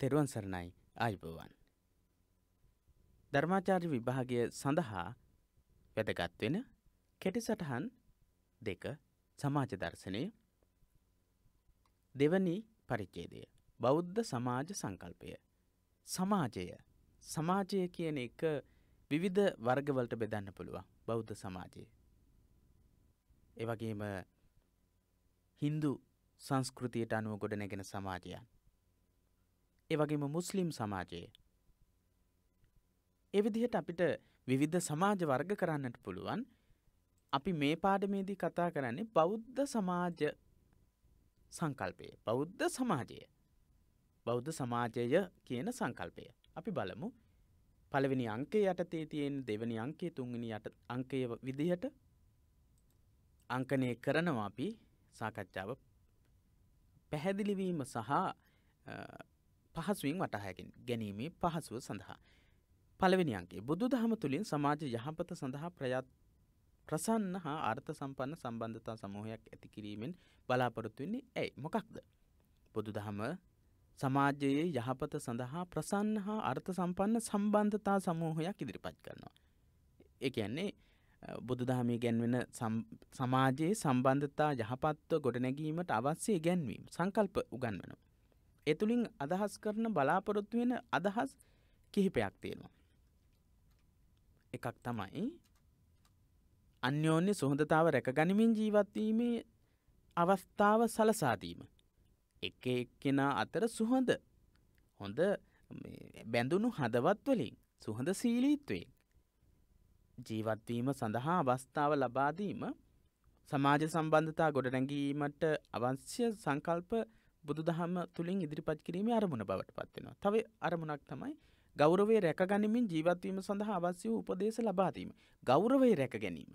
තෙරුවන් සරණයි ආයිබෝවන්. ධර්මාචාර්ය විභාගය සඳහා වැදගත් වෙන කෙටි සටහන් දෙක සමාජ දර්ශනය දෙවනි පරිච්ඡේදය බෞද්ධ සමාජ සංකල්පය සමාජය සමාජය කියන එක විවිධ වර්ගවලට බෙදන්න පුළුවන් බෞද්ධ සමාජයේ. ඒ වගේම හින්දු සංස්කෘතියට අනුව ගොඩනැගෙන සමාජයන්. ඒ වගේම මුස්ලිම් සමාජයේ. ඒ විදිහට අපිට විවිධ සමාජ වර්ග කරන්නට පුළුවන්. අපි මේ පාඩමේදී කතා කරන්නේ බෞද්ධ සමාජ සංකල්පය. බෞද්ධ සමාජය. බෞද්ධ සමාජය කියන සංකල්පය. අපි බලමු. පළවෙනි අංකය යටතේ තියෙන දෙවැනි අංකයේ තුන්වෙනි යට අංකය විදිහට අංකනය කරනවා අපි සාකච්ඡාව පැහැදිලිවීම සහ පහසුවෙන් වටහාගෙන ගැනීමේ පහසුව සඳහා. පළවෙනි අංකේ බුදු දහම තුළින් සමාජ යහපත සඳහා ප්‍රයත් ප්‍රසන්න හා අර්ථ සම්පන්න සම්බන්ධතා සමූහයක් ඇති කිරීමෙන් බලාපොරොත්තු වෙන්නේ ඇයි මොකක්ද. බුදු දහම සමාජයේ යහපත සඳහා ප්‍රසන්න හා අර්ථ සම්පන්න සම්බන්ධතා සමූහයක් ඉදිරිපත් කරනවා. ඒ කියන්නේ බුදු දහමේ ගැන්වෙන සමාජයේ සම්බන්ධතා යහපත්ව ගොඩනැගීමට අවශ්‍ය ගැන්වීම සංකල්ප උගන්වනවා. එතුළින් අදහස් කරන බලාපොරොත්තු වෙන අදහස් කිහිපයක් තියෙනවා. එකක් තමයි අන්‍යෝන්‍ය සුහඳතාව රැකගනිමින් ජීවත්වීමේ අවස්ථාව සලසාදීම. එක එක්කෙනා අතර සුහඳ හොඳ බැඳුණු හදවත් වලින් සුහඳ සීලීත්වයෙන් ජීවත්වීම සඳහා අවස්ථාව ලබාදීම සමාජ සම්බන්ධතා ගොඩනැගීමට අවශ්‍ය සංකල්ප බුදු දහම තුළින් ඉදිරිපත් කිරීමේ අරමුණ බවට පත්වෙනවා. තව අරමුණක් තමයි ගෞරවය රැකගනිමින් ජීවත්වීම සඳහා අවශ්‍ය උපදේශ ලබාදීම. ගෞරවය රැක ගැනීම.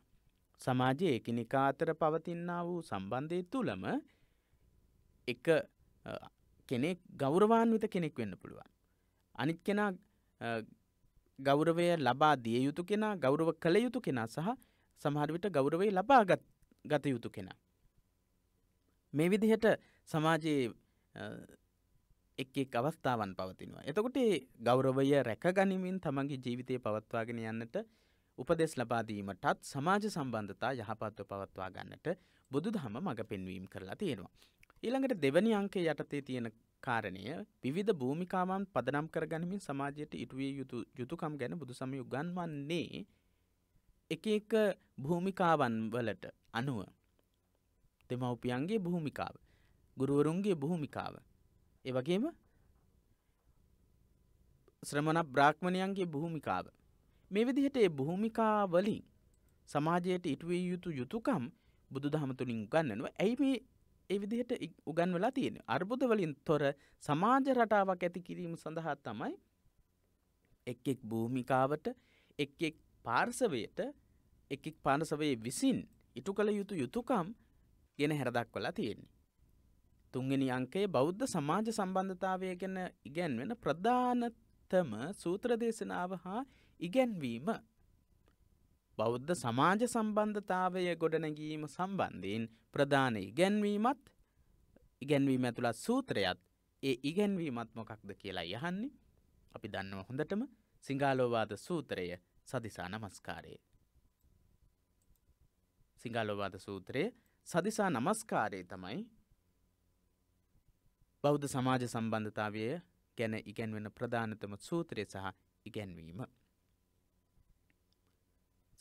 සමාජයේ එකිනෙකා අතර පවතින්නා වූ සම්බන්ධය තුළම එක කෙනෙක් ගෞරවාන්විත කෙනෙක් වෙන්න පුළුවන්. අනිත් කෙනා ගෞරවය ලබා දිය යුතු කෙනා ගෞරව කළ යුතු කෙනා සහ සමහරවිට ගෞරවය ලබා ගත යුතු කෙනා. මේ විදිහට සමාජයේ එක් එක් අවස්ථාවන් පවතිනවා. එතකොට ගෞරවය රැකගනිමින් තමන්ගේ ජීවිතය පවත්වාගෙන යන්නට උපදෙස් ලබාදීමටත් සමාජ සම්බන්ධතා යහපත්ව පවත්වා ගන්නට බුදු දහම මඟ පෙන්වීම් කරලා තියෙනවා. ඊළඟට දෙවනි අංකය යටතේ තියෙන කාරණය විවිධ භූමිකාවන් පදනම් කරගනිමින් සමාජයට ඉටුවිය යුතු යුතුකම් ගැන බුදු සමය උගන්වන්නේ එක එක භූමිකාවන් වලට අනුව දෙමව්පියන්ගේ භූමිකාව ගුරුවරුන්ගේ භූමිකාව ඒ වගේම ශ්‍රමණ බ්‍රාහ්මණයන්ගේ භූමිකාව මේ විදිහට ඒ භූමිකා වලින් සමාජයට ඉටුවිය යුතු යුතුකම් බුදුදහම තුළින් උගන්වනවා. ඇයි මේ ඒ විදිහට උගන්වලා තියෙන්නේ? අර්බුද වලින් තොර සමාජ රටාවක් ඇති කිරීම සඳහා තමයි එක් එක් භූමිකාවට එක් එක් පාර්ශවයට එක් එක් පාර්ශවයේ විසින් ඉටු කළ යුතු යුතුකම් ගෙන හැරදක්වලා තියෙන්නේ. තුන්වෙනි අංකයේ බෞද්ධ සමාජ සම්බන්ධතාවය ගැන ඉගැන්වෙන ප්‍රධානතම සූත්‍ර දේශනාව හා ඉගැන්වීම. බෞද්ධ සමාජ සම්බන්ධතාවය ගොඩනැගීම සම්බන්ධයෙන් ප්‍රධාන ඉගැන්වීමත් ඉගැන්වීම ඇතුළත් සූත්‍රයත්. ඒ ඉගැන්වීමත් මොකක්ද කියලා යහන්නේ අපි දන්නව හොඳටම. සිංහලෝවාද සූත්‍රය සදිසා නමස්කාරය. සිංහලෝවාද සූත්‍රය සදිසා නමස්කාරය තමයි බෞද්ධ සමාජ සම්බන්ධතාවය ගැන ඉගැන්වෙන ප්‍රධානතම සූත්‍රය සහ ඉගැන්වීම.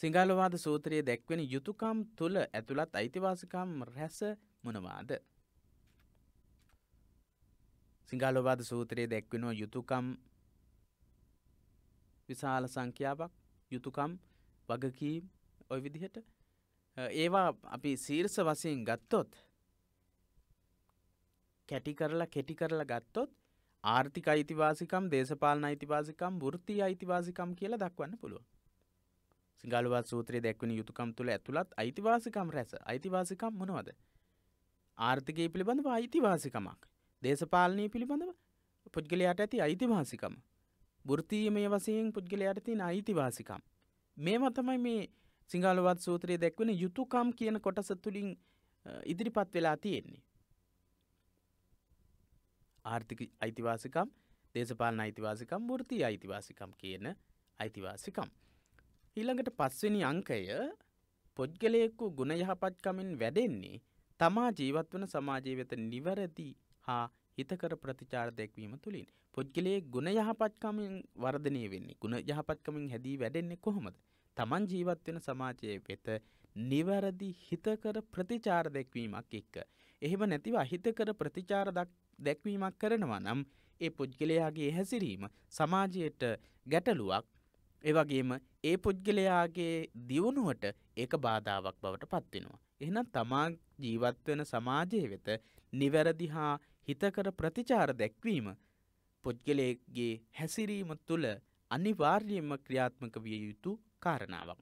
සිංහලවාද සූත්‍රයේ දැක්වෙන යුතුකම් තුළ ඇතුළත් අයිතිවාසිකම් රැස මොනවාද. සිංහලවාද සූත්‍රයේ දැක්වෙනවා යුතුකම් විශාල සංඛ්‍යාවක් යුතුකම් වගකීම් ඔය විදිහට ඒවා අපි සීර්ස වසයෙන් ගත්තොත් කැටි කරලා කෙටි කරලා ගත්තොත් ආර්ථික අයිතිවාසිකම් දේශපාලන අයිතිවාසිකම් වෘත්තිය අයිතිවාසිකම් කියලා දක්වන්න පුළුවන්. සිංහලවත් සූත්‍රයේ දැක්වෙන යුතුකම් තුළ ඇතුළත් අයිතිවාසිකම් රැස අයිතිවාසිකම් මොනවද? ආර්ථිකය පිළිබඳව අයිතිවාසිකමක්. දේශපාලනය පිළිබඳව පුද්ගලයාට ඇති අයිතිවාසිකම. වෘත්තීයමය වශයෙන් පුද්ගලයාට තියෙන අයිතිවාසිකම්. මේවා තමයි මේ සිංහලවත් සූත්‍රයේ දැක්වෙන යුතුකම් කියන කොටස තුළින් ඉදිරිපත් වෙලා තියෙන්නේ. ආර්ථික අයිතිවාසිකම් දේශපාලන අයිතිවාසිකම් වෘති අයිතිවාසිකම් කියන අයිතිවාසිකම්. ඊළඟට පස්වෙනි අංකය පුද්ගලයෙකු ගුණ යහපත්කමින් වැඩෙන්නේ තමා ජීවත් වන සමාජය වෙත නිවැරදි හා හිතකර ප්‍රතිචාර දැක්වීම තුළින්. පුද්ගලයේ ගුණ යහපත්කමින් වර්ධනය වෙන්නේ ගුණ යහපත්කමින් හැදී වැඩෙන්නේ කොහොමද. තමන් ජීවත් වෙන සමාජය වෙත නිවැරදි හිතකර ප්‍රතිචාර දැක්වීමක් එක්ක. එහෙම නැතිව අහිතකර ප්‍රතිචාර දැක්වීමක් කරනවා නම් ඒ පුද්ගලයාගේ හැසිරීම සමාජයට ගැටලුවක් එවගේම ඒ පුද්ගලයාගේ දියුණුවට ඒක බාධාවක් බවට පත්වෙනවා. එහෙනම් තමා ජීවත්වෙන සමාජය වෙත නිවැරදි හා හිතකර ප්‍රතිචාර දැක්වීම පුද්ගලයගේ හැසිරීම තුළ අනිවාර්යයෙන්ම ක්‍රියාත්මක විය යුතු කාරණාවක්.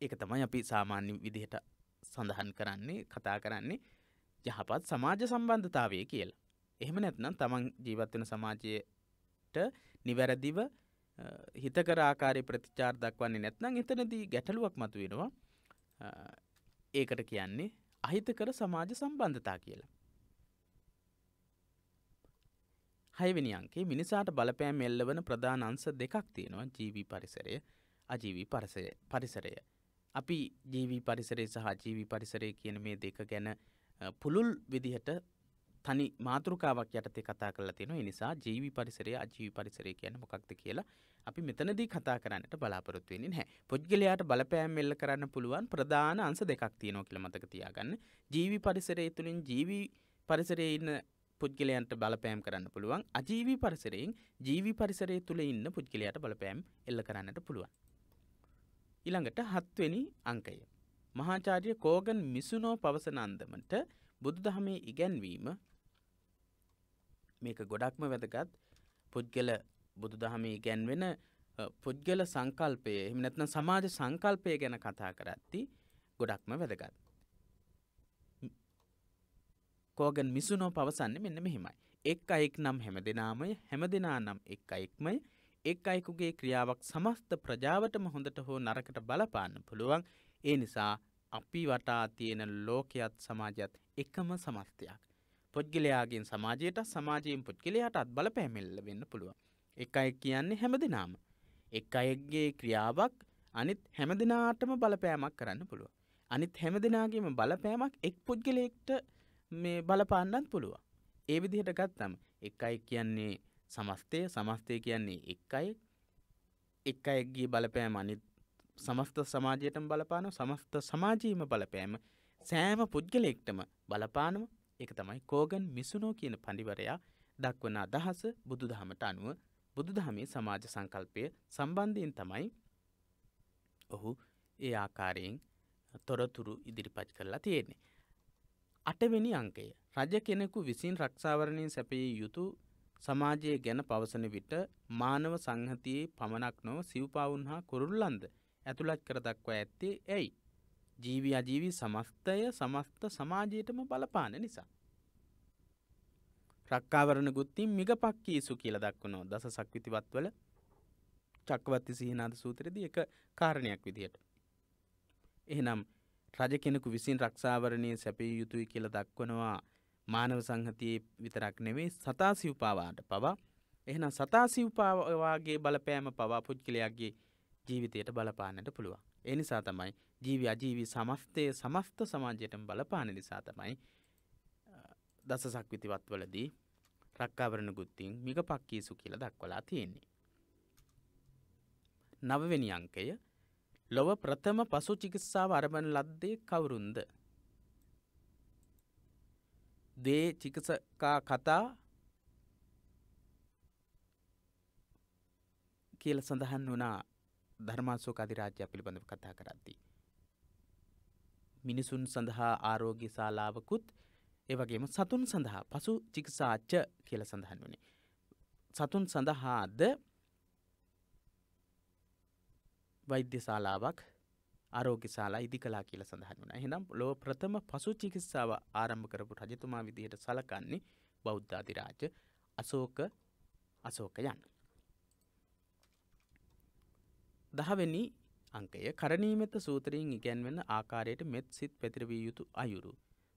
ඒක තමයි අපි සාමාන්‍ය විදිහට සඳහන් කරන්නේ කතා කරන්නේ යහපත් සමාජ සම්බන්ධතාවය කියලා. එහෙම නැත්නම් තමන් ජීවත්වෙන සමාජයට නිවැරදිව හිතකර ආකාරය ප්‍රතිචාර දක්වන්නේ නැත්නම් එතනදී ගැටලුවක් මතු වෙනවා. ඒකට කියන්නේ අහිතකර සමාජ සම්බන්ධතා කියලා. හයවෙනි අංකේ මිනිසාට බලපෑම් එල්ලවන ප්‍රධාන අංශ දෙකක් තියෙනවා ජීවී පරිසරය අජීවී පරිසරය. අපි ජීවී පරිසරය සහ ජීවී පරිසරය කියන මේ දෙක ගැන පුළුල් විදිහට තනි මාතෘකාවක් යටතේ කතා කරලා තියෙනවා. ඒ නිසා ජීවි පරිසරය අජීවි පරිසරය කියන්නේ මොකක්ද කියලා අපි මෙතනදී කතා කරන්නට බලාපොරොත්තු වෙන්නේ නැහැ. පුද්ගලයාට බලපෑම් එල්ල කරන්න පුළුවන් ප්‍රධාන අංශ දෙකක් තියෙනවා කියලා මතක තියාගන්න. ජීවි පරිසරය තුලින් ජීවි පරිසරයේ ඉන්න පුද්ගලයන්ට බලපෑම් කරන්න පුළුවන් අජීවී පරිසරයෙන් ජීවි පරිසරය තුළ ඉන්න පුද්ගලයාට බලපෑම් එල්ල කරන්නට පුළුවන්. ඊළඟට හත්වෙනි අංකය. මහාචාර්ය කෝගන් මිසුනෝ පවසන අන්දමට බුදු දහමේ ඉගැන්වීම මේක ගොඩක්ම වැදගත් පුද්ගල බුදු දහමේ ඉගැන්වෙන පුද්ගල සංකල්පය එහම නැත්න සමාජ සංකල්පය ගැන කතා කරත්ති ගොඩක්ම වැදගත්. කෝගන් මිසුනෝ පවසන්නේ මෙන්න මෙහෙමයි. එක් අයෙක් නම් හැම දෙනාමය හැම දෙනා නම් එක් අයෙක්මය එක් අයෙකුගේ ක්‍රියාවක් සමස්ත ප්‍රජාවටම හොඳට හෝ නරකට බලපාන්න පුළුවන් ඒ නිසා අපි වටා තියෙන ලෝකයත් සමාජයත් එකම සමස්තයක්. පුද්ගලයාගෙන් සමාජයට සමාජයෙන් පුද්ගලයාටත් බලපෑමෙල්ල වෙන්න පුළුවන්. එක අය කියන්නේ හැම දෙනාම. එක් අයගේ ක්‍රියාවක් අනිත් හැම දෙනාටම බලපෑමක් කරන්න පුළුව. අනිත් හැම දෙනාගේම බලපෑමක් එක් පුද්ගලෙක්ට මේ බලපාන්නත් පුළුව. ඒ විදිහට ගත්තම් එක් අයි කියන්නේ සමස්තය සමස්තය කියන්නේ එක් අයි එක් අයගේ බලපෑම අනිත් සමස්ත සමාජයටම බලපාන සමස්ත සමාජීම බලපෑම සෑම පුද්ගලෙක්ටම බලපානම එක තමයි කෝගන් මිසුනෝ කියන පඩිවරයා දක්වන අදහස බුදු දහමට අනුව බුදු දහමේ සමාජ සංකල්පය සම්බන්ධයෙන් තමයි ඔහු ඒ ආකාරයෙන් තොරතුරු ඉදිරිපත් කරලා තියෙන්නේ. අටවෙනි අංකය රජ කෙනෙකු විසින් රක්ෂාවරණයෙන් සැපයේ යුතු සමාජය ගැන පවසන විට මානව සංහතියේ පමණක් නොව සිව්පාවුන් හා කුරුල්ලන්ද ඇතුළත් කර දක්වා ඇත්තේ ඇයි. ජීවි අජීවි සමස්තය සමස්ත සමාජයටම බලපාන නිසා. රක්කාවරණ ගුත්තින් මිග පක්කීසු කියල දක්වනෝ දස සක්විතිවත්වල චක්වත්ති සිහිනාද සූතරද එක කාරණයක් විදියට. එහෙනම් රජ කෙනෙකු විසින් රක්ෂාවරණය සැපිය යුතුයි කියල දක්වනවා මානව සංහතියේ විතරක් නෙවෙයි සතා සිව්පාවාට පවා එහෙනම් සතා සිව්පාවාගේ බලපෑම පවා පුද්ගලයාගේ ජීවිතයට බලපාන්නට පුළුවන්. ඒ නිසා තමයි ජීවි අජීවි සමස්තය සමස්ත සමාජයටම බලපාන නිසා තමයි දස සක්විතිවත් වලදී රක්කාවරණ ගුත්තින් මිග පක්කීසු කියල දක්වලා තියෙන්නේ. නවවෙනි අංකය ලොව ප්‍රථම පසු චිකිත්සාව අරබන ලද්දේ කවුරුන්ද. දේ චිකසකා කතා කියල සඳහන් වනා ධර්මාසෝක අධිරාජ්‍ය පිළිබඳව කතා කරද්දී. මිනිසුන් සඳහා ආරෝග්‍ය ශාලාවකුත් ඒවගේම සතුන් සඳහා පසු චිකිසාච්ච කියල සඳහන් වනේ. සතුන් සඳහාද වෛද්‍ය ශාලාවක් ආරෝග්‍ය ශාලා ඉදි කලා කියල සඳහන් වන හෙනම් ලෝ ප්‍රථම පසු චිකිත්සාව ආරම්භ කරපු රජතුමා විදිහයට සලකන්නේ බෞද්ධාධිරාජ අසෝක අසෝක යන්න. දහවෙනි අංකය කරණීමෙත සූතරයෙන් ඉගැන්වෙන ආකාරයට මෙත් සිත් පැතිරවිය යුතු අයුරු.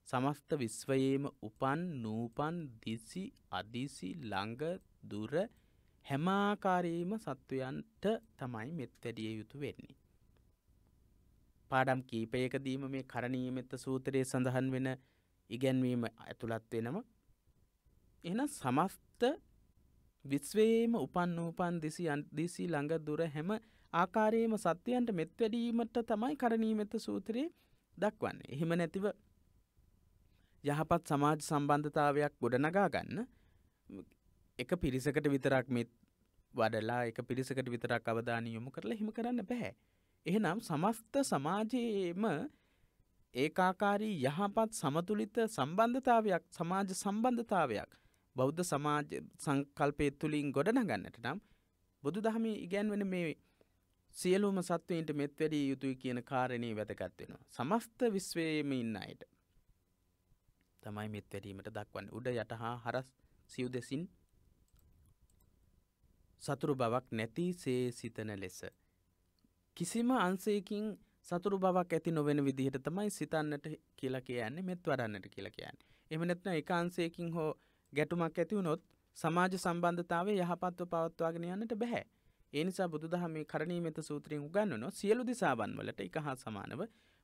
සමස්ත විශ්වයේම උපන් නූපන් දිසි අදිසි ළඟ දුර හැමාකාරීම සත්වයන්ට තමයි මෙත් වැඩිය යුතු වෙන්නේ. පාඩම් කීපයකදීම මේ කරණීයමෙත්ත සූත්‍රයේ සඳහන් වෙන ඉගැන්වීම ඇතුළත් වෙනවා. එහෙනම් සමස්ත විශ්වයේම උපන් නූපන් දිසි දිසි ළඟ දුර හැම ආකාරයේම සත්‍යයන්ට මෙත් වැඩීමට තමයි කරණීයමෙත්ත සූත්‍රයේ දක්වන්නේ. එහෙම නැතිව යහපත් සමාජ සම්බන්ධතාවයක් ගොඩනගා ගන්න එක පිරිසකට විතරක් මෙත් වඩලා එක පිරිසකට විතරක් අවධානය යොමු කරලා හිම කරන්න බැහැ. එහෙනම් සමස්ත සමාජයේම ඒකාකාරී යහපත් සමතුලිත සම්බන්ධතාවයක් සමාජ සම්බන්ධතාවයක් බෞද්ධ සමාජ සංකල්පය තුළින් ගොඩනගන්නට නම් බුදු දහමේ ඉගැන්වෙන මේ සියලුම සත්වයින්ට මෙත් වැඩිය යුතුයි කියන කාරණය වැදගත් වෙනවා. සමස්ත විශ්වයේම ඉන්න අයට තමයි මෙත් වැඩීමට දක්වන්න උඩ යට හා හරස් සිව් දෙසින් සතුරු බවක් නැති සේ සිතන ලෙස. කිසිම අන්සයකින් සතුරු බවක් ඇති නොවෙන විදිහට තමයි සිතන්නට කියලා කියන්නේ මෙත් වඩන්නට කියලා කියන්නේ. එහෙම නැත්නම් එක අංශයකින් හෝ ගැටුමක් ඇති වුණොත් සමාජ සම්බන්ධතාවය යහපත්ව පවත්වාගෙන යන්නට බෑ. ඒ නිසා බුදුදහමේ කරණීයමෙත සූත්‍රයෙන් උගන්වනවා සියලු දිසාවන් වලට එක හා සමානව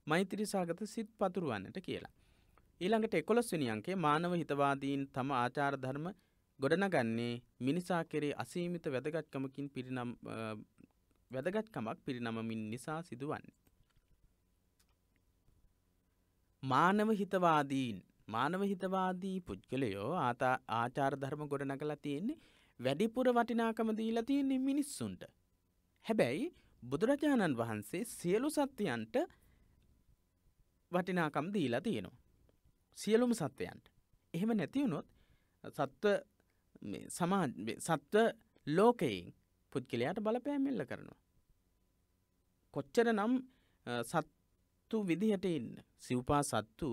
මෛත්‍රී සාගත සිත් පතුරවන්නට කියලා. ඊළඟට 11 වෙනි අංකයේ මානව හිතවාදීන් තම ආචාර ධර්ම ගොඩනගන්නේ මිනිසා කෙරේ අසීමිත වැදගත්කමකින් පිරිනම් වැදගත්කමක් පිරිනමමින් නිසා සිදුවන්නේ. මානව හිතවාදීන් මානව හිතවාදී පුද්ගලයෝ ආචාර ධර්ම ගොඩනගලා තියෙන්නේ වැඩිපුර වටිනාකම දීලා තියෙන්නේ මිනිස්සුන්ට. හැබැයි බුදුරජාණන් වහන්සේ සියලු සත්‍යයන්ට වටිනාකම් දීලා තියෙනවා. සියලුම සත්වයන්ට. එහෙම නැතිවුණොත් සත්ව සත්ව ලෝකයෙන් පුද්ගලයාට බලපෑමෙල්ල කරනවා. කොච්චර නම් සත්තු විදිහට ඉන්න සිව්පා සත්තු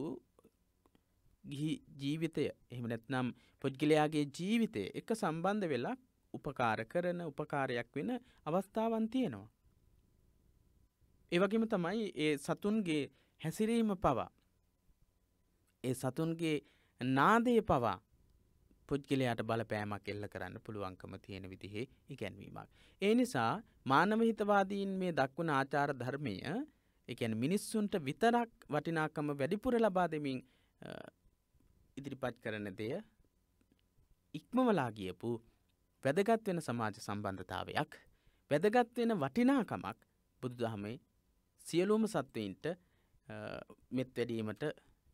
ජීවිතය එහෙම නැත්නම් පුද්ගලයාගේ ජීවිතය එක සම්බන්ධ වෙලා උපකාර කරන උපකාරයක් වෙන අවස්ථාවන් තියෙනවා. ඒවගේම තමයි ඒ සතුන්ගේ හැසිරීම පවා ඒ සතුන්ගේ නාදය පවා පුද්ගලයාට බලපෑමක් එල්ල කරන්න පුළුවන්කම තියෙන විදිහේ ඉගැන්වීමක්. ඒ නිසා මානව හිතවාදීන් මේ දක්වන ආචාර ධර්මය එකැන මිනිස්සුන්ට විතරක් වටිනාකම වැඩිපුර ලබා දෙමින් ඉදිරිපත් කරන දෙය ඉක්මවලා ගියපු වැදගත් වෙන සමාජ සම්බන්ධතාවයක් වැදගත් වෙන වටිනාකමක් බුදුදහමේ සියලුම සත්වයින්ට මෙත් වැඩීමට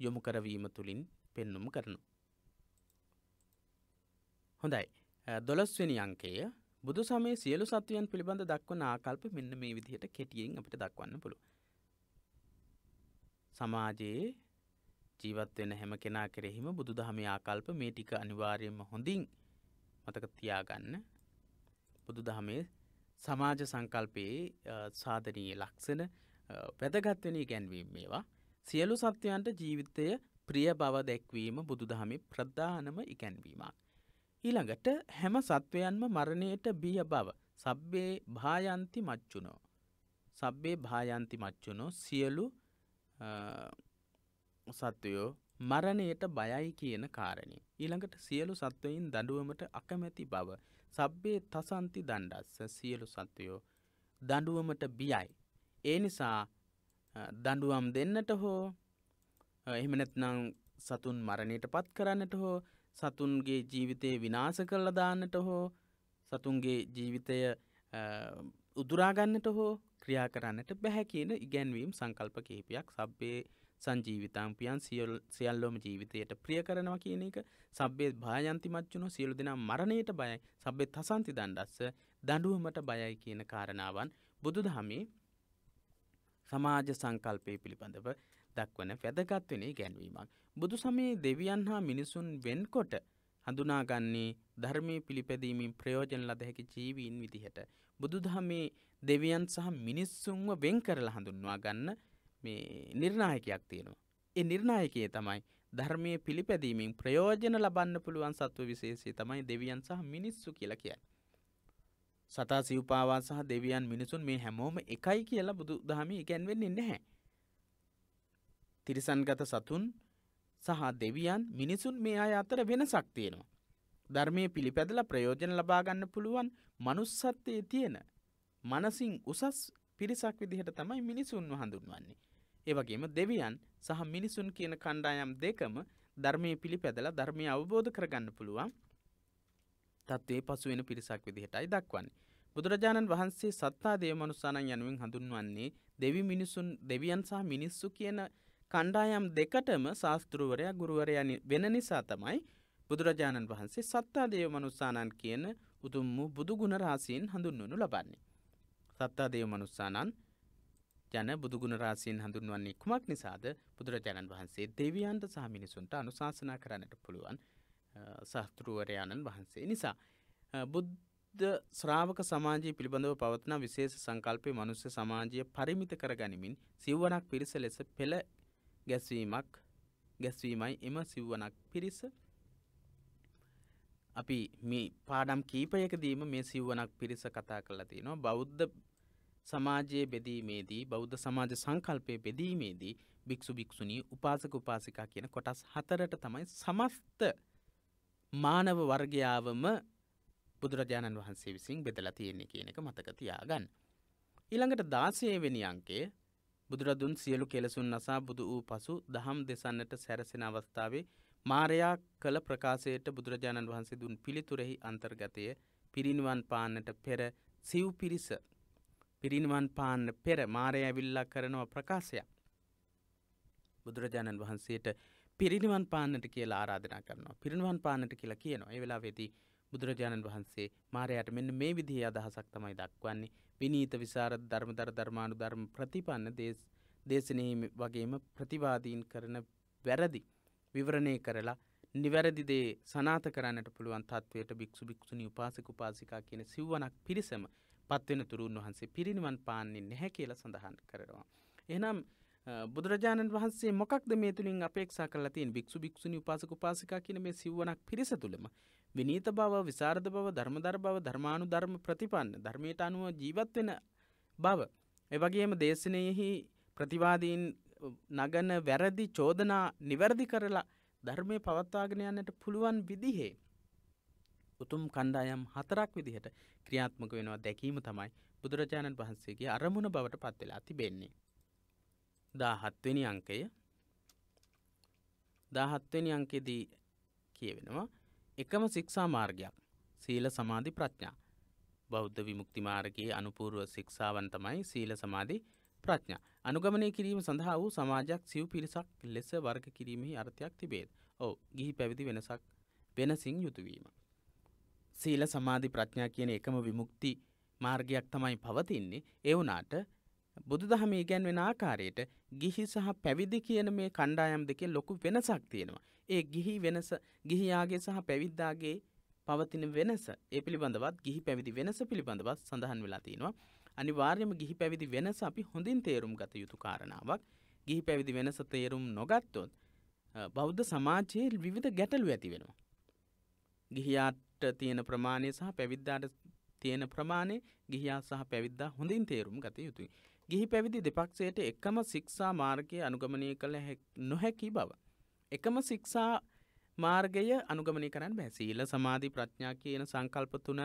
යොමු කරවීම තුළින් පෙන්නුම් කරනු. හොඳයි දොළොස්වෙනි අංකය බුදු සමේ සියලු සත්වයන් පිළිබඳ දක්වන ආකල්ප මෙන්න මේ විදිහට කෙටියෙන් අපිට දක්වන්න පුළුව. සමාජයේ ජීවත්වෙන හැම කෙනා කෙරෙහිම බුදු දහම ආකල්ප මේ ටික අනිවාර්යයෙන්ම හොඳින් මතක තියාගන්න බුදු දහමේ සමාජ සංකල්පයේ සාධනීය ලක්ෂණ වැදගත්වෙන ගැන්වීම මේවා සියලු සත්වයන්ට ජීවිතය ප්‍රිය බව දැක්වීම බුදුදහමි ප්‍රධානම ඉගැන්වීමක්. ඊළඟට හැම සත්වයන්ම මරණයට බිය බව සබ්බේ භායන්ති මච්චුනෝ. සබ්බේ භායන්ති මච්චුනෝ සියලු සත්වයෝ මරණයට බයයි කියන කාරණය. ඊළඟට සියලු සත්වයින් දඩුවමට අකමැති බව. සබ්බේ තසන්ති දණ්ඩස්ස සියලු සත්වයෝ දඩුවමට බියයි. ඒ නිසා දඩුවම් දෙන්නට හෝ එහෙමනැත්නං සතුන් මරණයට පත් කරන්නට හෝ සතුන්ගේ ජීවිතය විනාස කරල දාන්නට හෝ සතුන්ගේ ජීවිතය උදුරාගන්නට හෝ ක්‍රියා කරන්නට බැහැ කියන ඉගැන්වීම් සංකල්ප කහිපයක් සබ්බේ සංජීවිතම්පියන් සියල් සියල්ලෝම ජීවිතයට ප්‍රිය කරනවා කියන එක සබ්බේ භායන්තිමච්චුණු සියලු දෙනා මරණයට බයයි සබ්බෙත් හසන්ති දණ්ඩස්ස දඩුවමට බයයි කියන කාරණාවන් බුදු දහමේ සමාජ සංකල්පය පිළිබඳව දක්වන වැදගත්වනේ ගැන්වීමක්. බුදු සමයේ දෙවියන් හා මිනිසුන් වෙන්කොට හඳුනාගන්නේ ධර්මය පිළිපැදීමින් ප්‍රයෝජන ලද හැකි ජීවීන් විදිහට. බුදුදහමේ දෙවියන් සහ මිනිස්සුන්ව වෙන් කරලා හඳුන්වා ගන්න මේ නිර්ණායකයක් තියෙනවා. ඒ නිර්ණායකයේ තමයි ධර්මය පිළිපැදීමින් ප්‍රයෝජන ලබන්න පුළුවන් සත්ව විශේෂය තමයි දෙවියන් සහ මිනිස්සු කියලා කියන්නේ. සතා සිව්පාවා සහ දෙවියන් මිනිසුන් මේ හැමෝම එකයි කියලා බුදු දහම ඉගැන්වෙන්නේ නැහැ. තිරිසන්ගත සතුන් සහ දෙවියන් මිනිසුන් මේ අය අතර වෙනසක් තියෙනවා. ධර්මය පිළිපැදලා ප්‍රයෝජන ලබාගන්න පුළුවන් මනුස්සත්තයේ තියෙන මනසින් උසස් පිරිසක් විදිහට තමයි මිනිසුන්ව හඳුන්වන්නේ. ඒවගේම දෙවියන් සහ මිනිසුන් කියන කණ්ඩායම් දෙකම ධර්මය පිළිපැදලා ධර්මය අවබෝධ කරගන්න පුළුවන් තත්වේ පසුවෙන පිරිසක් විදිහටයි දක්වන්නේ. බුදුරජාණන් වහන්සේ සත්තා දේවමනුස්සානන් යනුවෙන් හඳුන්වන්නේ දෙවි මිනිසුන් දෙවියන් සහ මිනිස්සු කියන කණ්ඩායම් දෙකටම ශාස්තෘවරයා ගුරුවරයා වෙන නිසා තමයි බුදුරජාණන් වහන්සේ සත්තා දේවමනුස්සානන් කියන උතුම් වූ බුදුගුණ රාසීන් හඳුන්වනු ලබන්නේ. සත්තා දේවමනුස්සානන් යන බුදුගුණ රාසීන් හඳුන්වන්නේ කුමක් නිසාද? බුදුරජාණන් වහන්සේ දෙවියන්ට සහ මිනිසුන්ට අනුශාසනා කරන්නට පුළුවන් ශාස්තෘවරයාණන් වහන්සේ නිසා. බුද්ධ ශ්‍රාවක සමාජය පිළිබඳව පවත්න විශේෂ සංකල්පය මනුස්්‍ය සමාජය පරිමිත කර ගනිමින් සිව්වනක් පිරිස ලෙස පෙළ ගැස්වීමක් ගැස්වීමයි එම සිව්වනක් පිරිස. අපි මේ පාඩම් කීපයකදීම මේ සිව්වනක් පිරිස කතා කරලා තියෙනවා. බෞද්ධ සමාජයේ බෙදීමේදී බෞද්ධ සමාජ සංකල්පය බෙදීමේදී භික්ෂු භික්ෂුණී උපාසක උපාසිකා කියන කොටස් හතරට තමයි සමස්ත මානව වර්ගයාවම බුදුරජාණන් වහන්සේ විසින් බෙදලා තියෙන්නේ කියන එක මතක තියාගන්න. ඊළඟට 16 වෙනි අංකය බුදුරදුන් සියලු කෙලසුන් නසා බුදු වූ පසු දහම් දෙසන්නට සැරසෙන අවස්ථාවේ මාරයා කළ ප්‍රකාශයට බුදුරජාණන් වහන්සේ දුන් පිළිතුරෙහි අන්තර්ගතය පිරිනිවන් පාන්නට පෙර සිව් පිරිස පිරිනිවන් පාන්න පෙර මාරය ඇවිල්ලා කරනවා ප්‍රකාශයක්. බුදුරජාණන් වහන්සේට පිරිනිවන් පාන්නට කියලා ආරාධනා කරනවා. පිරිනිවන් පාන්නට කියලා කියනවා. ඒ වෙලා වෙදී බුදුරජාණන් වහන්සේ මාරයට මෙන්න මේ විදිහ අදහසක් තමයි දක්වන්නේ. විනීත විසාරද ධර්මදර ධර්මානු ධර්ම ප්‍රතිපන්න දේශනය වගේම ප්‍රතිවාදීන් කරන වැරදි විවරණය කරලා නිවැරදි දේ සනාත කරන්නට පුළුවන් තත්වයට භික්ෂු භික්ෂුණී උපාසක උපාසිකා කියන සිව්වනක් පිරිසම පත්වෙන තුරුන් වහන්සේ පිරිනිවන් පාන්නේ නැහැ කියලා සඳහන් කරනවා. එහෙනම් බුදුරජාණන් වහන්සේ මොකක්ද මේ තුළින් අපේක්ෂා කරලා තියෙන භික්ෂු භික්ෂුණී උපාසක උපාසිකා කියන මේ සිව්වනක් පිරිස තුළම විනීත බව විසරද බව ධර්මදර බව ධර්මානු ධර්ම ප්‍රතිපන්න ධර්මයට අනුව ජීවත් වෙන බව. එවගේම දේශනයෙහි ප්‍රතිවාදීන් නගන වැරදි චෝදනා නිවැරදි කරලා ධර්මය පවත්වාගෙන යන්නට පුළුවන් විදිහේ. උතුම් කණ්ඩායම් හතරක් විදිහට ක්‍රියාත්මක වෙනවා දැකීම තමයි බුදුරජාණන් වහන්සේගේ අරමුණ බවට පත්වෙලා තිබෙන්නේ. දාහත්වෙනි අංකය දාහත්වෙනි අංකෙදී කියවෙනවා එකම ශික්ෂා මාර්ගයක් සීල සමාධි ප්‍රඥා බෞද්ධ විමුක්ති මාර්ගයේ අනුපූර්ව ශික්ෂාවන් තමයි සීල සමාධි ප්‍රඥා අනුගමනය කිරීම සඳහා වූ සමාජයක් සිව් පිරිසක් ලෙස වර්ග කිරීමෙහි අර්ථයක් තිබේද. ඔව් ගිහි පැවිදි වෙනසක් වෙනසින් යුතුවීම. සීල සමාධි ප්‍රඥා කියන එකම විමුක්ති මාර්ගයක් තමයි පවතින්නේ ඒ වුණාට බුදු දහම ඉගැන්වෙන ආකාරයට ගිහි සහ පැවිදි කියන මේ කණ්ඩායම් දෙකේ ලොකු වෙනසක් තියෙනවා. ඒ ගිහි වෙනස ගිහියාගේ සහ පැවිද්දාගේ පවතින වෙනස ඒ පිළිබඳවත් ගිහි පැවිදි වෙනස පිළිබඳවත් සඳහන් වෙලා තියෙනවා. අනිවාර්යයෙන්ම ගිහි පැවිදි වෙනස අපි හොඳින් තේරුම් ගත යුතු කාරණාවක්. ගිහි පැවිදි වෙනස තේරුම් නොගත්තොත් බෞද්ධ සමාජයේ විවිධ ගැටලු ඇති වෙනවා. ගිහියාට තියෙන ප්‍රමාණය සහ පැවිද්දාට තියෙන ප්‍රමාණය ගිහියා සහ පැවිද්දා හොඳින් තේරුම් ගත යුතුයි. ගිහි පැවිදි දෙපක්ෂයට එකම ශික්ෂා මාර්ගය අනුගමනය කළ නොහැකි බව. එකම ශික්ෂා මාර්ගය අනුගමනය කරන්න බෑ සීල සමාධි ප්‍රඥා කියන සංකල්ප තුන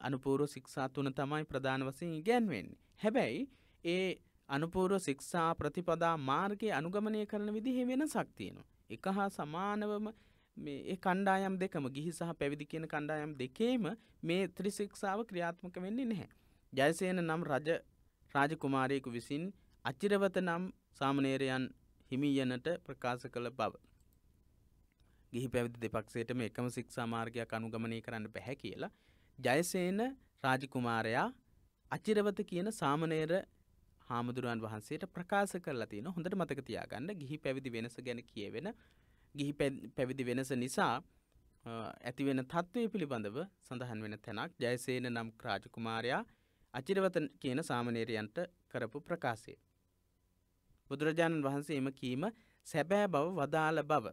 අනුපූර්ව ශික්ෂා තුන තමයි ප්‍රධාන වශයෙන් ඉගැන්වෙන්නේ. හැබැයි ඒ අනුපූර්ව ශික්ෂා ප්‍රතිපදා මාර්ගයේ අනුගමනය කරන විදිහේ වෙනසක් තියෙනවා. එක හා සමානවම මේ ඒ කණ්ඩායම් දෙකම ගිහි සහ පැවිදි කියන කණ්ඩායම් දෙකේම මේ ත්‍රිශික්ෂාව ක්‍රියාත්මක වෙන්නේ නැහැ. ජයසේන නම් රජ රාජකුමාරයෙකු විසින් අචිරවත නම් සාමනේරයන් හිමියනට ප්‍රකාශ කළ බව. ගිහි පැවිදි දෙපක්ෂයටම එකම ශික්ෂා මාර්ගයක් අනුගමනය කරන්න බැහැ කියලා ජයසේන රාජකුමාරයා අචිරවත කියන සාමනේර හාමුදුරුවන් වහන්සේට ප්‍රකාශ කරලා තියෙන හොඳට මතක තියාගන්න ගිහි පැවිදි වෙනස ගැන කියවෙන ගිහි පැවිදි වෙනස නිසා ඇතිවෙන තත්ත්වය පිළිබඳව සඳහන් වෙන තැනක් ජයසේන නම් රාජකුමාරයා අචිරවත කියන සාමනේරයන්ට කරපු ප්‍රකාශය. බුදුරජාණන් වහන්සේ එම කීම සැබෑ බව වදාළ බව.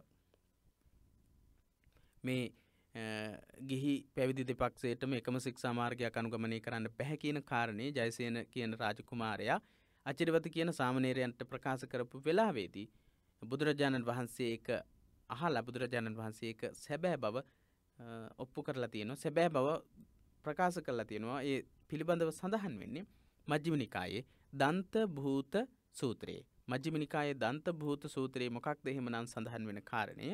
මේ ගිහි පැවිදි දෙපක්සේටම එකම සික්ෂා මාර්ගයක් අනුගමනය කරන්න පැහැ කියන කාරණේ ජයසයන කියන රාජකුමාරයා අචිරවත කියන සාමනේරයන්ට ප්‍රකාශ කරපු වෙලාවේදී බුදුරජාණන් වහන්සේ එක අහලා බුදුරජාණන් වහන්සේ එක සැබෑ බව ඔප්පු කරලා තියෙනවා. සැබෑ බව ප්‍රකාශ කරලා තියෙනවා. ඒ පිළිබඳව සඳහන් වෙන්නේ මජ්ජිමනිකායේ දන්ත භූත සූත්‍රයේ. මජ්ජිමනිකායේ දන්ත භූත සූත්‍රයේ මොකක්ද? එහෙමනම් සඳහන් වෙන කාරණය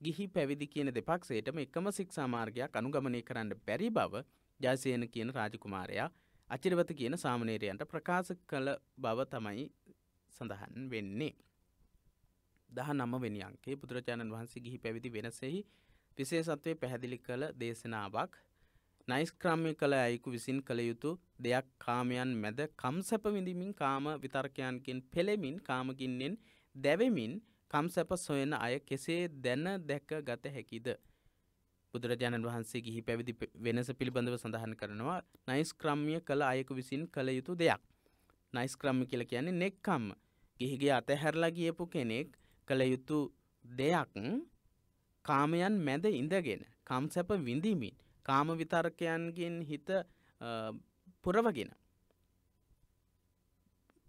ගිහි පැවිදි කියන දෙපක්ෂයටම එකම ශික්ෂා මාර්ගයක් අනුගමනය කරන්න බැරි බව ජයසේන කියන රාජකුමාරයා අචිරවත කියන සාමනේරයන්ට ප්‍රකාශ කළ බව තමයි සඳහන් වෙන්නේ. දහ නම වෙනි අංකේ බුදුරජාණන් වහන්සේ ගිහි පැවිදි වෙනසෙහි විශේෂත්වය පැහැදිලි කළ දේශනාවක් නයිස්ක්‍රම්ය කළ අයකු විසින් කළ යුතු දෙයක් කාමයන් මැද කම්සැප විඳමින් කාම විතර්කයන්කින් පෙළෙමින් කාමකින්නෙන් දැවෙමින් කම්සැප සොයන අය කෙසේ දැන දැක ගත හැකිද. බුදුරජාණන් වහන්සේ ගිහි පැවිදි වෙනස පිළිබඳව සඳහන් කරනවා නයිස්ක්‍රම්ය කළ අයකු විසින් කළ යුතු දෙයක්. නයිස්ක්‍රම්ය කියල කියන්නේ නෙක්කම්ම ගිහිගේ අතහැරලා ගියපු කෙනෙක් කළ යුතු දෙයක් කාමයන් මැද ඉඳගෙන කම්සැප විඳීමින් කාම විතර්කයන්ගෙන් හිත පුරවගෙන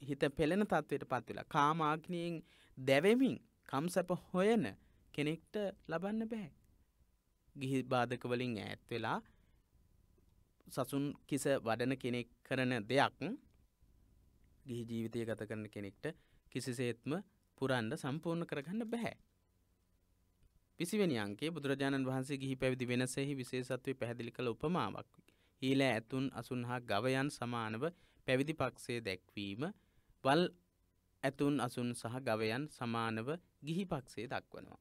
හිත පෙළෙන තත්වයට පත්වෙලා කාමාග්නයෙන් දැවෙමින් කම්සැප හොයන කෙනෙක්ට ලබන්න බැහැ. ගිහි බාධකවලින් ඈත් වෙලා සසුන් කිස වඩන කෙනෙක් කරන දෙයක් ගිහි ජීවිතය ගත කරන කෙනෙක්ට කිසිසේත්ම පුරන්ඩ සම්පූර්ණ කරගන්න බැහැ. විසිවෙනි අංකේ බුදුරජාණන් වහන්සේ ගිහි පැවිදි වෙනසෙහි විශේෂත්වය පැහැදිලි කළ උපමාවක්. ඊල ඇතුන් අසුන් හා ගවයන් සමානව පැවිදි පක්ෂේ දැක්වීම වල් ඇතුන් අසුන් සහ ගවයන් සමානව ගිහි පක්ෂේ දක්වනවා.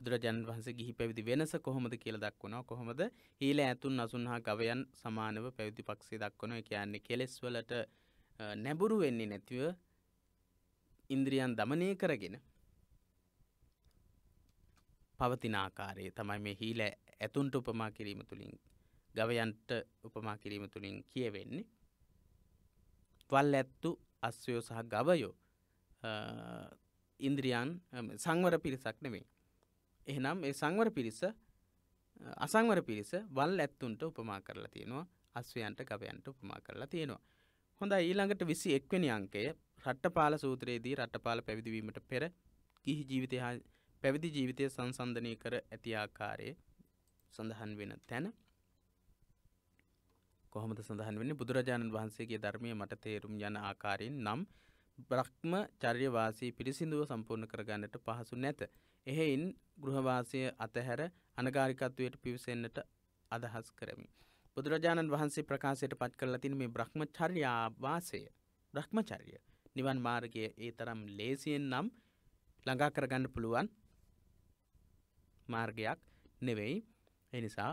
බුදුරජාණන් වහන්සේ ගිහි පැවිදි වෙනස කොහොමද කියලා දක්වනවා කොහොමද ඊල ඇතුන් අසුන් හා ගවයන් සමානව පැවිදි පක්ෂේ දක්වනවා කියන්නේ කෙලෙස් වලට නැබුරු වෙන්නේ නැතිව ඉන්ද්‍රියන් දමනය කරගෙන පවතින ආකාරයේ තමයි මේ හීල ඇතුන්ට උපමා කිරීම තුළින් ගවයන්ට උපමා කිරීම තුළින් කියවෙන්නේ වල් ඇත්තු අස්වයෝ සහ ගවයෝ ඉන්ද්‍රියන් සංවර පිරිසක් නෙවෙයි. එහෙනම් ඒ සංවර පිරිස අසංවර පිරිස වල් ඇත්තුන්ට උපමා කරලා තියෙනවා අස්වයන්ට ගවයන්ට උපමා කරලා තියෙනවා. හොඳ ඊළඟට විසි එක්වනි අංකය රට්ටපාල සූත්‍රයේදී රටපාල පැවිදිවීමට පෙර ගිහි ජීවිතය හා පැවිදි ජීවිතය සංසන්ධනය කර ඇති ආකාරයේ සඳහන් වෙන තැන කොහොමද සඳහන් වෙන්නේ බුදුරජාණන් වහන්සේගේ ධර්මය මට තේරුම් යන ආකාරයෙන් නම් බ්‍රහ්ම චර්යවාසී පිරිසිදුව සම්පූර්ණ කරගන්නට පහසු නැත. එහෙයින් ගෘහවාසය අතහැර අනගාරිකත්වයට පිවිසෙන්න්නට අදහස් කරමි. බුදුරජාණන් වහන්සේ ප්‍රකාශයට පත් කරලා තින මේ බ්‍රහ්ම චර්යාවාසය බ්‍රහ්මචර්ය නිවන් මාර්ගය ඒ තරම් ලේසියෙන් නම් ළඟා කරගන්න පුළුවන් මාර්ගයක් නෙවෙයි. එනිසා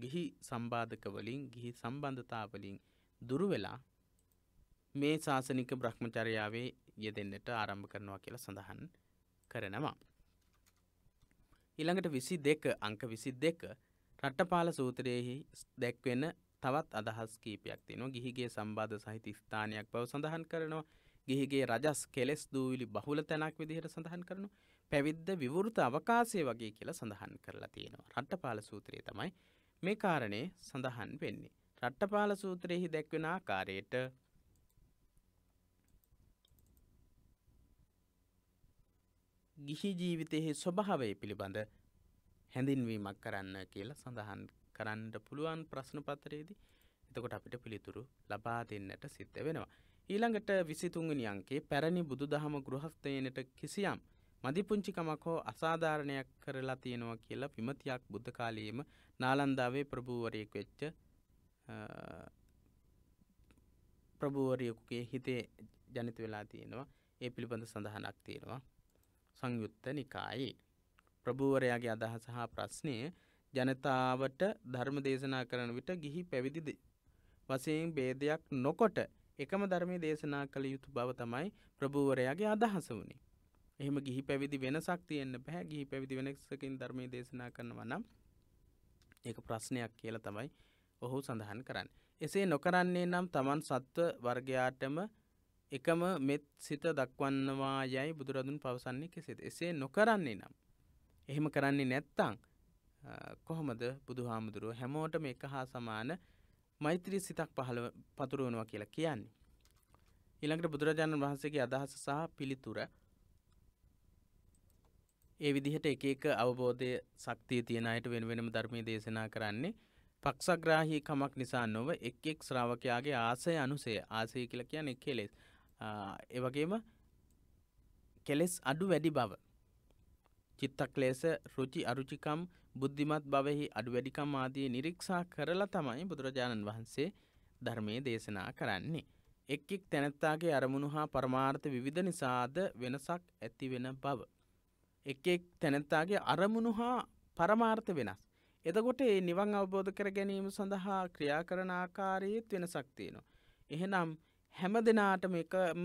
ගිහි සම්බාධකවලින් ගිහි සම්බන්ධතාවලින් දුරුවෙලා මේ ශාසනික බ්‍රහ්මචරයාවේ යෙදෙන්න්නට ආරම්භ කරනවා කියලා සඳහන් කරනවා. ඊළඟට විසි දෙක අංක විසි දෙක රට්ටපාල සූත්‍රයෙහි දැක්වෙන තවත් අදහස් කීපයක් තිනවා ගිහිගේ සම්බාධ සහිත ස්ථානයක් බව සඳහන් කරනවා. ගිහිගේ රජස් කෙලෙස් දූවිලි බහුල තැනක් විදිහට සඳහන් කරනු පැවිද්ද විවෘත අවකාශය වගේ කියලා සඳහන් කරලා තියෙනවා. රට්ටපාල සූත්‍රයේ තමයි මේ කාරණය සඳහන් වෙන්නේ. රට්ටපාල සූත්‍රයෙහි දැක්වෙන ආකාරයට ගිහි ජීවිතයෙහි ස්වභාවය පිළිබඳ හැඳින්වීමක් කරන්න කියලා සඳහන් කරන්නට පුළුවන් ප්‍රශ්න පත්තරයේදී එතකොට අපිට පිළිතුරු ලබා දෙන්නට සිද්ධ වෙනවා. ඊළඟට විසිතුන්ගනි අංකේ පැරණි බුදු දහම ගෘහස්ථයනට කිසියම් මදිපුංචිකමක් හෝ අසාධාරණයක් කරලා තියෙනවා කියලා විමතියක් බුද්ධ කාලයේම නාලන්දාවේ ප්‍රභූවරයෙක් වෙච්ච ප්‍රභූවරයකුගේ හිතේ ජනිත වෙලා තියෙනවා. ඒ පිළිබඳ සඳහනක් තියෙනවා. සංයුත්ත නිකායේ. ප්‍රභූවරයාගේ අදහස හා ප්‍රශ්නය ජනතාවට ධර්ම දේශනා කරන විට ගිහි පැවිදි වසයෙන් බේදයක් නොකොට එකම ධර්මය දේශනා කළ යුතු බව තමයි ප්‍රභූවරයාගේ අදහස වුණේ එහෙම ගිහි පැවිදි වෙනසක් තියෙන්න බැහැ ගිහි පැවිදි වෙනසකින් ධර්මය දේශනා කරනවා නම් ඒක ප්‍රශ්නයක් කියලා තමයි ඔහු සඳහන් කරන්න. එසේ නොකරන්නේ නම් තමන් සත්ව වර්ගයාටම එකම මෙත් සිත දක්වන්නවා යැයි බුදුරදුන් පවසන්නේ කෙසෙද. එසේ නොකරන්නේ නම්. එහෙම කරන්නේ නැත්තං කොහොමද බුදු හාමුදුරුව හැමෝටම එක හා සමාන මෛත්‍රී සිතක් පහළ පතුරුවනවා කියලා කියන්නේ. ඊළඟට බුදුරජාණන් වහන්සේගේ අදහස සහ පිළිතුර ඒ විදිහට එක එක අවබෝධය ශක්තිය තියෙන අයට වෙන වෙනම ධර්මයේ දේශනා කරන්නේ පක්ෂග්‍රාහී කමක් නිසා නොව එක් එක් ශ්‍රාවකයාගේ ආසය අනුසය ආසය කියලා කියන්නේ කෙලෙස්. ඒ වගේම කෙලෙස් අඩු වැඩි බව. චිත්තක්ලේශ රුචි අරුචිකම් බුද්ධිමත් බවෙහි අඩු වැඩිකම් ආදී නිරීක්ෂා කරලා තමයි බුදුරජාණන් වහන්සේ ධර්මයේ දේශනා කරන්නේ. එක් එක් තැනැත්තාගේ අරමුණු හා පරමාර්ථ විවිධ නිසාද වෙනසක් ඇති වෙන බව. එක් එක් තැනැත්තාගේ අරමුණු හා පරමාර්ථ වෙනස්. එතකොට ඒ නිවන් අවබෝධ කර ගැනීම සඳහා ක්‍රියා කරන ආකාරයේත් වෙනසක් තියෙනවා. එහෙනම් හැම දෙනාටම එකම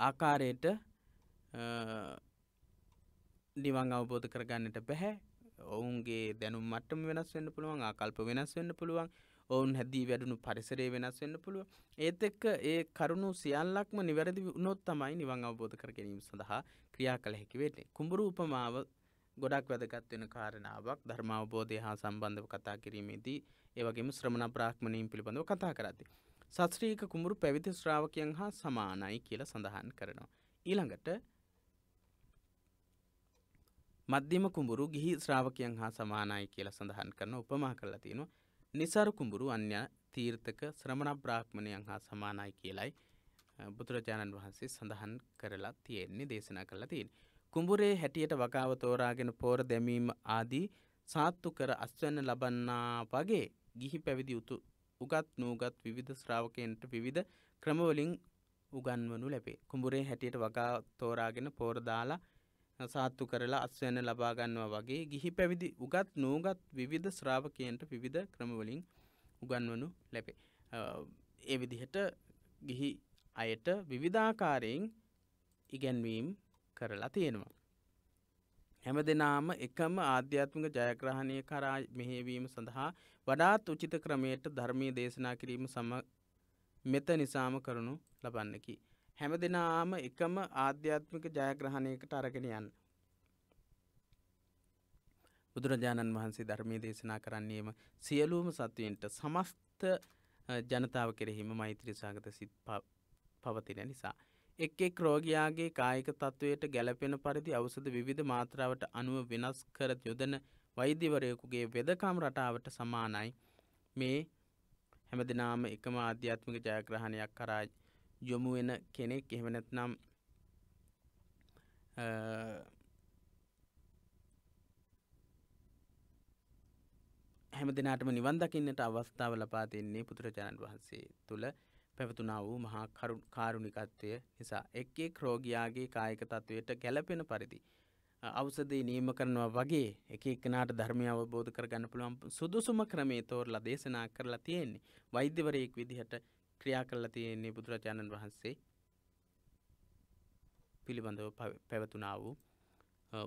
ආකාරයට නිවන් අවබෝධ කරගන්නට බැහැ. ඔවුන්ගේ දැනුම් මට්ටම වෙනස් වෙන්න පුළුවන් ආකල්ප වෙනස් වෙන්න පුළුවන් ඔවුන් හැදී වැඩුණු පරිසරේ වෙනස් වෙන්න පුළුව ඒත් එක්ක ඒ කරුණු සියල්ලක්ම නිවැරදි වුණොත් තමයි නිවන් අවබෝධ කර ගැනීම සඳහා ක්‍රියා කළ හැකි වෙන්නේ. කුඹුරු උපමාව ගොඩක් වැදගත් වෙන කාරණාවක්. ධර්මාවබෝධය හා සම්බන්ධව කතා කිරීමේදී ඒ වගේම ශ්‍රමණ බ්‍රාහ්මණීන් පිළිබඳව කතා කරද්දී සත්‍රීක කුඹුරු පැවිදි ශ්‍රාවකයන් හා සමානයි කියලා සඳහන් කරනවා. ඊළඟට මධ්‍යම කුඹුරු ගිහි ශ්‍රාවකයන් හා සමානයි කියලා සඳහන් කරන උපමා කරලා තියෙනවා නිසරු කුඹුරු අන්‍ය තීර්ථක ශ්‍රමණ බ්‍රාහ්මණයන් හා සමානයි කියලයි බුදුරජාණන් වහන්සේ සඳහන් කරලා තියෙන්නේ දේශනා කරලා තියෙන්නේ. කුඹුරේ හැටියට වගාව තෝරාගෙන පෝර දැමීම ආදී සාත්තු කර අස්වැන්න ලබන්නා වගේ ගිහි පැවිදි උතු උගත් නූගත් විවිධ ශ්‍රාවකයන්ට විවිධ ක්‍රමවලින් උගන්වනු ලැබේ. කුඹුරේ හැටියට වගා තෝරාගෙන පෝර දාලා සාත්තු කරලා අස්වැන්න ලබා ගන්නවා වගේ ගිහි පැවිදි උගත් නූගත් විවිධ ශ්‍රාවකයන්ට විවිධ ක්‍රමවලින් උගන්වනු ලැබේ. ඒ විදිහට ගිහි අයට විවිධාකාරයෙන් ඉගැන්වීම් කරලා තියෙනවා. හැම දෙනාම එකම ආධ්‍යාත්මික ජයග්‍රහණය කරා මෙහෙවීම සඳහා වඩාත් උචිත ක්‍රමයට ධර්මය දේශනා කිරීම සම මෙත නිසාම කරනු ලබන්නකි. හැම දෙනාම එකම ආධ්‍යාත්මික ජයග්‍රහණයකට අරගෙන යන්න. බුදුරජාණන් වහන්සේ ධර්මය දේශනා කරන්නේම සියලූම සත්වයන්ට සමස්ත ජනතාව කෙරෙහිම මෛත්‍රී සාගත සිත් පවතින නිසා. එක් එක් රෝගයාගේ කායික තත්ත්වයට ගැලපෙන පරිදි අවසද විවිධ මාත්‍රාවට අනුව වෙනස් කර යොදන වෛද්‍යවරයකුගේ වෙදකම් රටාවට සමානයි මේ හැමදිනාම එකම ආධ්‍යාත්මික ජයග්‍රහණයක් කරා යොමු වෙන කෙනෙක්. එහෙම නැත්නම් හැම දෙනාටම නිවන් දකින්නට අවස්ථාව ලබා දෙන්නේ පුදුරජාණන් වහන්සේ තුළ පැවතුනා වූ මහා කාරුණිකත්වය නිසා. එක් එක් රෝගියාගේ කායික තත්වයට ගැලපෙන පරිදි අවසදේ නියම කරනවා වගේ එක එක්කනාට ධර්මය අවබෝධ කරගන්න පුළුවන් සුදුසුම ක්‍රමේ තෝරලා දේශනා කරලා තියෙන්නේ. වෛද්‍යවරයෙක් විදිහට ක්‍රියා කරලා තියෙන්නේ බුදුරජාණන් වහන්සේ පිළිබඳව පැවතුනා වූ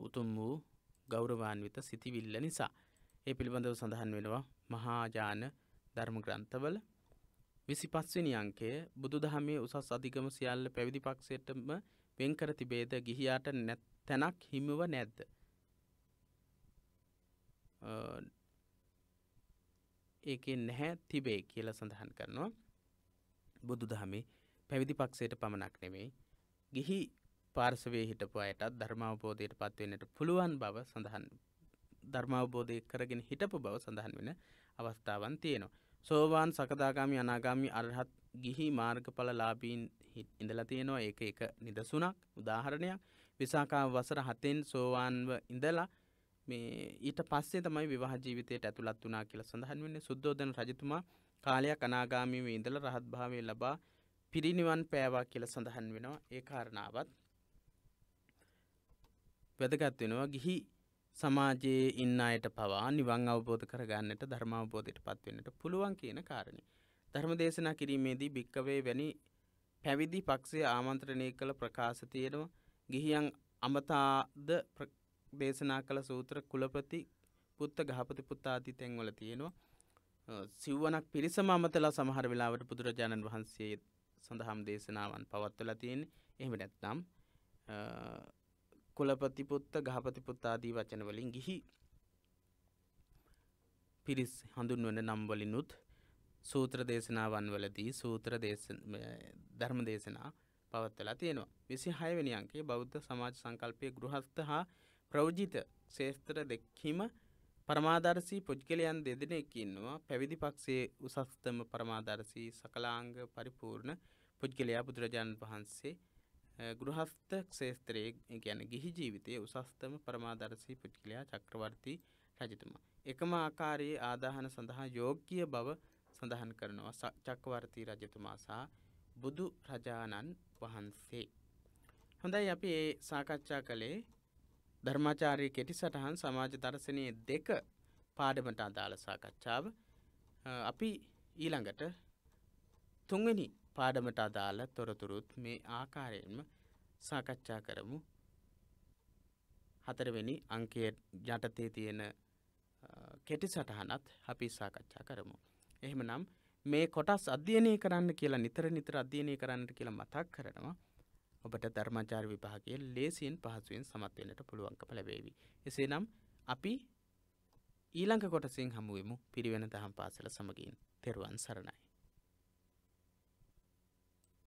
උතුම් වූ ගෞරවාන්විත සිතිවිල්ල නිසා. ඒ පිළිබඳව සඳහන් වෙනවා මහාජාන ධර්ම ග්‍රන්ථවල විසි පස්වෙනි අංකය බුදු දහමේ උසස් අධිකම සියල්ල පැවිදි පක්ෂයටම වෙන්කර තිබේද ගිහියාට නැත් තැනක් හිමිව නැද්ද. ඒකෙන් නැහැ තිබේ කියල සඳහන් කරනවා බුදු දහමේ පැවිදි පක්ෂයට පමණක් නෙමෙයි. ගිහි පාර්සවේ හිටපු අයටත් ධර්මාවබෝධයට පත්වෙන්නට පුළුවන් බව සඳහන් ධර්මාවබෝධය කරගෙන හිටපු බව සඳහන් වෙන අවස්ථාවන් තියෙනවා. සෝවාන් සකදාගාමි අනාගාමි අරහත් ගිහි මාර්ගඵල ලාබීන් ඉඳලා තියෙනවා. ඒක එක නිදසුනක් උදාහරණයක්. විසාකා වසර හතෙන් සෝවාන්ව ඉඳලා මේ ඊට පස්සේ තමයි විවාහ ජීවිතයට ඇතුළත් වුණා කියලා සඳහන් වෙන්නේ. සුද්ධෝදන රජතුමා කාලයක් අනාගාමීව ඉඳල රහත් භාවය ලබා පිරිනිවන් පෑවා කියල සඳහන් වෙනවා. ඒ කාරණාවත් වැදගත් වෙනවා. ගිහි සමාජයේ ඉන්න අයට පවා නිවන් අවබෝධ කරගන්නට ධර්මාවබෝධයට පත්වෙන්නට පුළුවන් කියන කාරණය. ධර්ම දේශනා කිරීමේදී භික්කවේ වැනි පැවිදි පක්ෂය ආමන්ත්‍රණය කළ ප්‍රකාශ තියෙනවා. ගිහියන් අමතාද දේශනා කළ සූත්‍ර කුලපති පුත්ත ගහපති පුත්තාති තැන්වල තියෙනවා. සිව්වනක් පිරිසම අමතලා සමහර වෙලාවට බුදුරජාණන් වහන්සේ සඳහම් දේශනාවන් පවත්වලා තියෙන එහෙම නැත්නම් කුලපතිපුත්ත ගහපතිපුත් ආදී වචන වලින් ගිහි පිරිස් හඳුන්වන නම් වලිනුත් සූත්‍ර දේශනාවන් වලදී සූත්‍ර ධර්ම දේශනා පවත්තලා තියෙනවා. විසි හයවැනි අංකේ බෞද්ධ සමාජ සංකල්පය ගෘහස්ත හා ප්‍රවජිත ශේස්ත්‍ර දෙක්හිම පරමාදර්ශී පුද්ගලයන් දෙදෙනෙක්කින්නවා පැවිදි පක්ෂයේ උසස්තම පරමාදර්ශී සකලාංග පරිපූර්ණ පුද්ගලයා බුදුරජාණන් වහන්සේ ගෘහස්ත ක්ෂේත්‍රයේ ගැන ගිහි ජීවිතය උසස්තම පරමාදර්ශී පුද්ගලයා චක්‍රවර්ති රජතුමා. එකම ආකාරයේ ආදාහන සඳහා යෝග්‍ය බව සඳහන් කරනවා චක්කවර්ති රජතුමා සහ බුදු රජාණන් වහන්සේ. හොඳයි අපි ඒ සාකච්ඡා කළේ ධර්මාචාරය කෙටි සටහන් සමාජ දර්ශනය දෙක පාඩමට අදාළ සාකච්ඡාව. අපි ඊළඟට තුන්වෙනි පාඩමට අදාළ තොරතුරුත් මේ ආකාරයෙන්ම සාකච්ඡා කරමු. හතරවෙනි අංකය යටතේ තියෙන කෙටි සටහනත් අපි සාකච්ඡා කරමු. එහෙම නම් මේ කොටස් අධ්‍යයනය කරන්න කියලා නිතර නිතර අධ්‍යයනය කරන්නට කියලා මතක් කරනවා. ඔබට ධර්මාචාර විභාගය ලේසියෙන් පහසුවෙන් සමත් වෙන්නට පුළුවන්කම ලැබේවි. එසේ නම් අපි ඊළඟ කොටසින් හමුවෙමු පිරිවෙන දහම් පාසල සමගින් තෙරුවන් සරණයි.